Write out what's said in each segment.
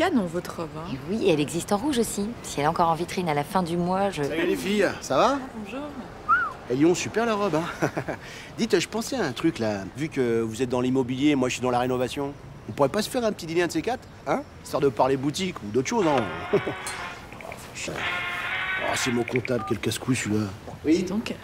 canon votre robe. Hein. Et oui, elle existe en rouge aussi. Si elle est encore en vitrine à la fin du mois, je... Salut les filles, ça va? Bonjour. Elles Lyon, super la robe, hein Dites, je pensais à un truc là. Vu que vous êtes dans l'immobilier, moi je suis dans la rénovation. On pourrait pas se faire un petit dîner un de ces quatre, hein? Histoire de parler boutique ou d'autres choses, hein Oh, c'est mon comptable, quel casse-couille celui-là. Oui. Donc,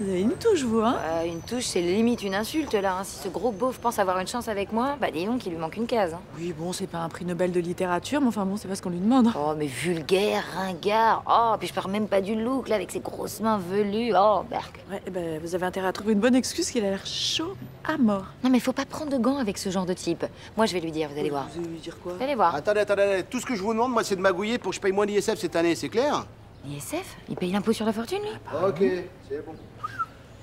vous avez une touche, vous, hein Euh, une touche, c'est limite une insulte là. hein. Si ce gros beauf pense avoir une chance avec moi, bah dis donc qu'il lui manque une case. hein. Oui, bon, c'est pas un prix Nobel de littérature, mais enfin bon, c'est pas ce qu'on lui demande. Oh, mais vulgaire, ringard. Oh, puis je parle même pas du look là avec ses grosses mains velues. Oh, berk. Ouais, eh ben, vous avez intérêt à trouver une bonne excuse qu'il a l'air chaud à mort. Non, mais faut pas prendre de gants avec ce genre de type. Moi, je vais lui dire, vous allez voir. Vous allez lui dire quoi Vous allez voir. Attendez, attendez, attendez. Tout ce que je vous demande, moi, c'est de magouiller pour que je paye moins d'ISF cette année, c'est clair? ISF Il paye l'impôt sur la fortune, lui Ok, c'est bon.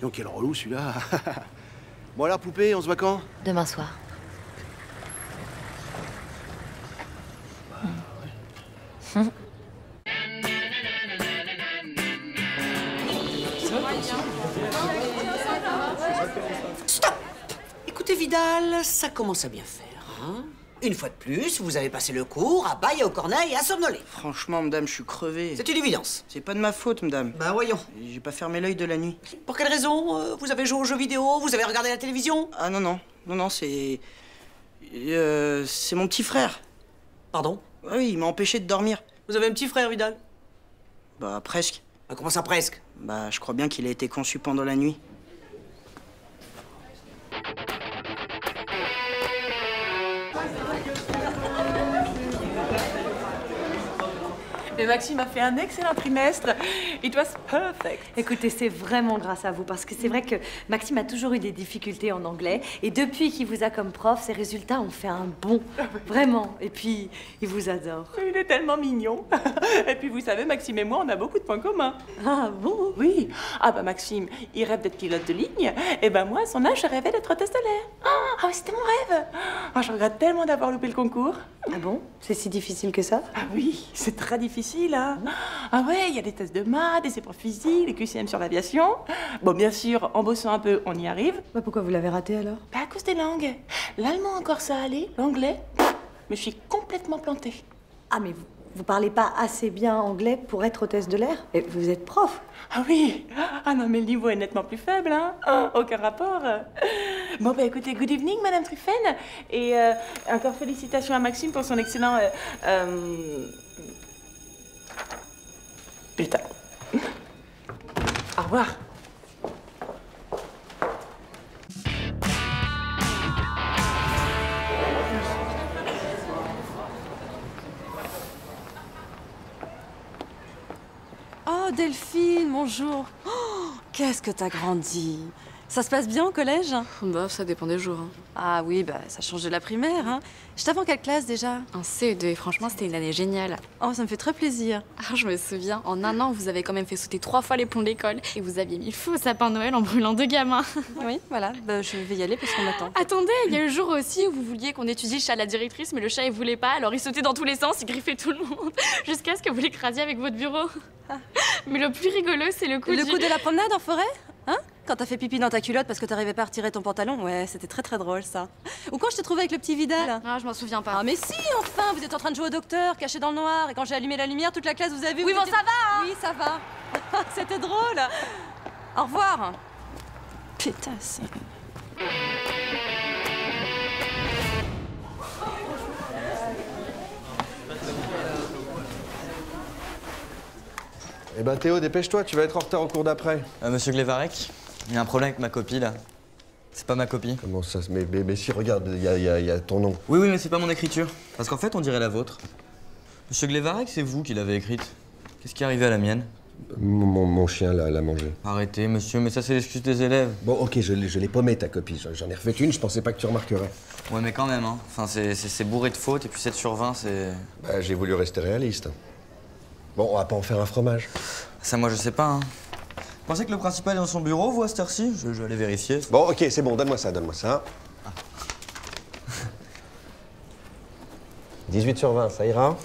Donc quel relou celui-là. bon alors, poupée, on se voit quand? Demain soir. Écoutez, Vidal, ça commence à bien faire. hein? Une fois de plus, vous avez passé le cours à bailler au corneille et à somnoler. Franchement, madame, je suis crevé. C'est une évidence. C'est pas de ma faute, madame. Bah voyons. J'ai pas fermé l'œil de la nuit. Pour quelle raison Euh, Vous avez joué aux jeux vidéo Vous avez regardé la télévision? Ah non, non. Non, non, c'est. Euh, c'est mon petit frère. Pardon? Ah Oui, il m'a empêché de dormir. Vous avez un petit frère, Vidal? Bah, presque. Ah, Comment ça, presque? Bah, je crois bien qu'il a été conçu pendant la nuit. ハハハハ! Et Maxime a fait un excellent trimestre. It was perfect. Écoutez, c'est vraiment grâce à vous parce que c'est vrai que Maxime a toujours eu des difficultés en anglais et depuis qu'il vous a comme prof, ses résultats ont fait un bond. Vraiment. Et puis, il vous adore. Il est tellement mignon. Et puis vous savez, Maxime et moi, on a beaucoup de points communs. Ah bon? Oui. Ah bah Maxime, il rêve d'être pilote de ligne. Et ben moi, à son âge, je rêvais d'être hôtesse de l'air. Ah, ah oui, c'était mon rêve. Ah, je regrette tellement d'avoir loupé le concours. Ah bon? C'est si difficile que ça? Ah oui, c'est très difficile, hein. Ah ouais, il y a des tests de maths, des épreuves physiques, des QCM sur l'aviation. Bon, bien sûr, en bossant un peu, on y arrive. Bah pourquoi vous l'avez raté alors? Bah à cause des langues. L'allemand encore ça allait, l'anglais, mais je suis complètement plantée. Ah mais vous, vous parlez pas assez bien anglais pour être hôtesse de l'air? Et vous êtes prof Ah oui Ah non, mais le niveau est nettement plus faible, hein Ah, Aucun rapport. Bon, bah écoutez, good evening, Madame Truffen. Et euh, encore félicitations à Maxime pour son excellent... euh, euh, Putain. Au revoir. Oh Delphine, bonjour. Oh, Qu'est-ce que t'as grandi? Ça se passe bien au collège? Bah, ça dépend des jours. hein. Ah oui, bah ça change de la primaire. Hein. Je t'avais en quelle classe déjà? Un CE2, et franchement, c'était une année géniale. Oh, ça me fait très plaisir. Ah, je me souviens, en un an, vous avez quand même fait sauter trois fois les ponts de l'école et vous aviez mis le feu au sapin Noël en brûlant deux gamins. Oui, voilà, bah, je vais y aller parce qu'on m'attend. Attendez, il y a le jour aussi où vous vouliez qu'on étudie le chat à la directrice, mais le chat il voulait pas, alors il sautait dans tous les sens, il griffait tout le monde, jusqu'à ce que vous l'écrasiez avec votre bureau. Mais le plus rigolo, c'est le coup Le du- coup de la promenade en forêt? Quand t'as fait pipi dans ta culotte parce que t'arrivais pas à retirer ton pantalon Ouais, c'était très très drôle ça. Ou quand je t'ai trouvé avec le petit Vidal Ah, je m'en souviens pas. Ah mais si, enfin, vous êtes en train de jouer au docteur, caché dans le noir, et quand j'ai allumé la lumière, toute la classe vous a vu. Oui, bon, étiez- ça va, hein Oui, ça va. C'était drôle. Au revoir. Pétasse. Eh ben Théo, dépêche-toi, tu vas être en retard au cours d'après. Euh, Monsieur Glevarek, il y a un problème avec ma copie là. C'est pas ma copie. Comment ça met mais, mais si, regarde, il y a, y a- y a ton nom. Oui, oui, mais c'est pas mon écriture. Parce qu'en fait, on dirait la vôtre. Monsieur Glevarek, c'est vous qui l'avez écrite. Qu'est-ce qui est arrivé à la mienne? Mon, mon- mon chien l'a mangé. Arrêtez, monsieur, mais ça, c'est l'excuse des élèves. Bon, ok, je l'ai je l'ai paumé ta copie. J'en- ai refait une, je pensais pas que tu remarquerais. Ouais, mais quand même, hein. Enfin, c'est bourré de fautes, et puis 7 sur 20, c'est. Bah, j'ai voulu rester réaliste. Bon, on va pas en faire un fromage. Ça, moi, je sais pas, hein. Vous pensez que le principal est dans son bureau, vous, à cette heure-ci? Je, je vais aller vérifier. Bon, ok, c'est bon, donne-moi ça, donne-moi ça. 18 sur 20, ça ira?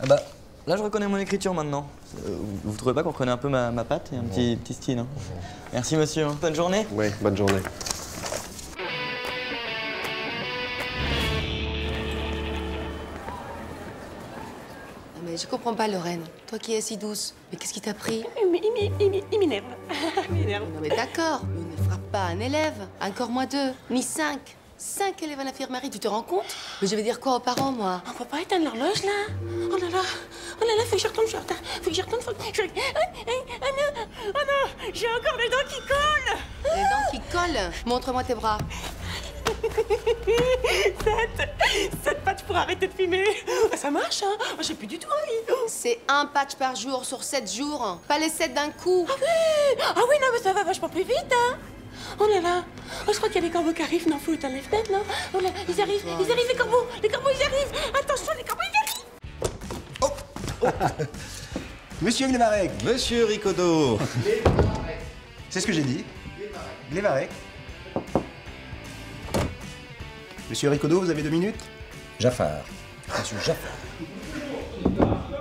Ah bah, là, je reconnais mon écriture maintenant. Euh, vous, trouvez pas qu'on reconnaît un peu ma, ma patte? Et un petit, petit style hein Merci, monsieur. Bonne journée. Oui, bonne journée. Mais je comprends pas, Lorraine. Toi qui es si douce, mais qu'est-ce qui t'a pris Il m'énerve. Non mais d'accord, mais on ne frappe pas un élève. Encore moins deux, ni cinq. Cinq élèves à l'infirmerie, tu te rends compte? Mais je vais dire quoi aux parents, moi? On peut pas éteindre l'horloge là? Oh là là Oh là là, faut que je retourne, je retard. Faut que je retourne, faut que je... Ah non Oh non J'ai encore les dents qui collent Les dents qui collent? Montre-moi tes bras. Sept pour arrêter de fumer. Ah, Ça marche, hein. Oh, J'ai plus du tout envie. C'est un patch par jour sur sept jours. Pas les sept d'un coup. Ah oui. Ah oui, non, mais ça va vachement plus vite, hein. Oh là là. Oh, je crois qu'il y a des corbeaux qui arrivent, non, faut éteindre les fenêtres, non. Oh là, ils arrivent, ils arrivent, les corbeaux. Les corbeaux, ils arrivent. Attention, les corbeaux, ils arrivent. Monsieur Glévarec. Monsieur Ricodo. C'est ce que j'ai dit. Glévarec. Monsieur Ricodo, vous avez deux minutes? Jafar. Monsieur Jafar.